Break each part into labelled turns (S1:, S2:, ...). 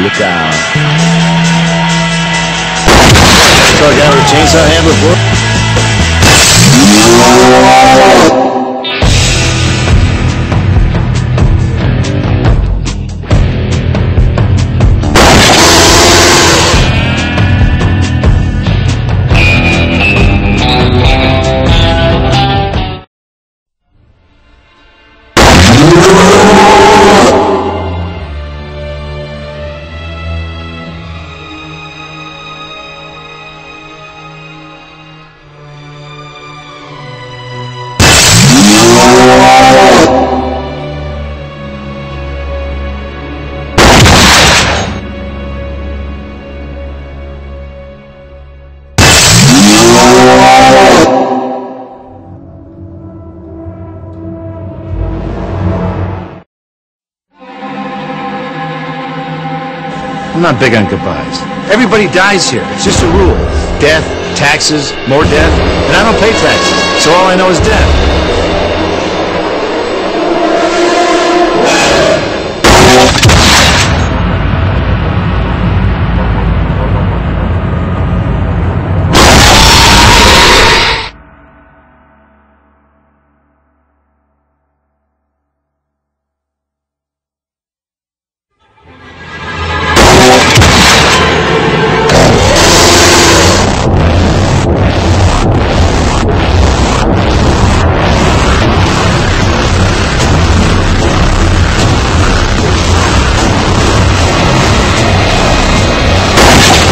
S1: out, look out. A guy with a chainsaw handle before? I'm not big on goodbyes. Everybody dies here. It's just a rule. Death, taxes, more death, and I don't pay taxes, so all I know is death.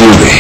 S1: movie.